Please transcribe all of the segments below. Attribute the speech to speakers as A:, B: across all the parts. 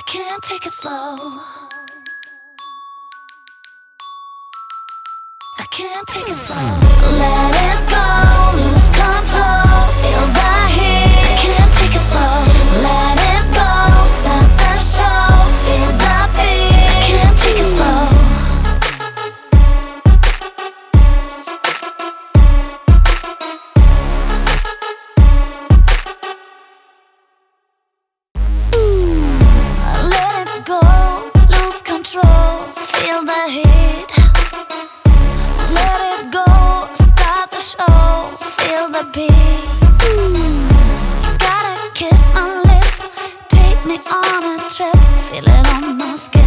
A: I can't take it slow. I can't take it slow. Let the beat. You gotta kiss my lips, take me on a trip, feel it on my skin.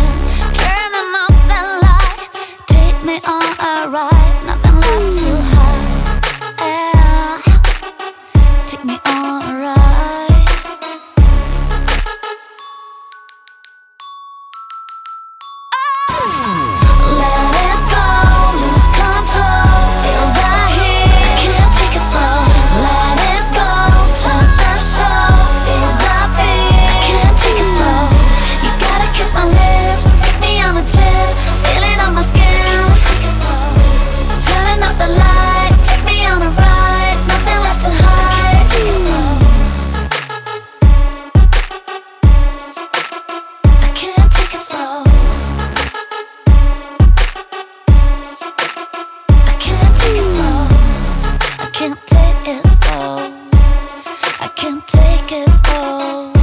A: Turning off the light, take me on a ride, nothing left to hide. Yeah. Take me on a ride. it slow. I can't take it slow.